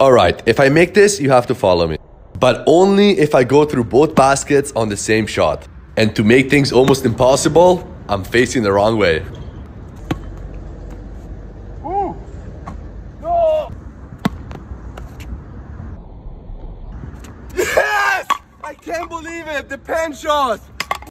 Alright, if I make this, you have to follow me. But only if I go through both baskets on the same shot. And to make things almost impossible, I'm facing the wrong way. Ooh. No. Yes! I can't believe it. The pen shot.